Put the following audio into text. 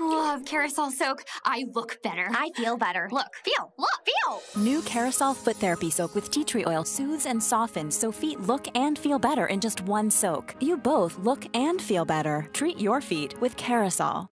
Love Kerasal soak. I look better. I feel better. Look, feel, look, feel. New Kerasal Foot Therapy Soak with tea tree oil soothes and softens so feet look and feel better in just one soak. You both look and feel better. Treat your feet with Kerasal.